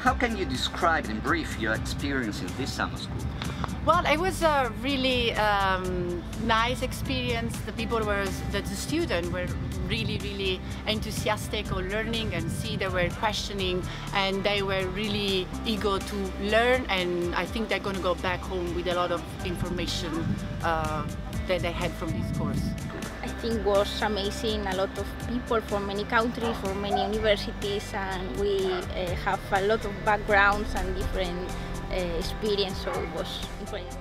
How can you describe in brief your experience in this summer school? Well, it was a really um, nice experience. The people were, the, the students were really, really enthusiastic on learning and see they were questioning and they were really eager to learn and I think they're going to go back home with a lot of information uh, that they had from this course. I think was amazing. A lot of people from many countries, from many universities, and we uh, have a lot of backgrounds and different uh, experience, so it was incredible.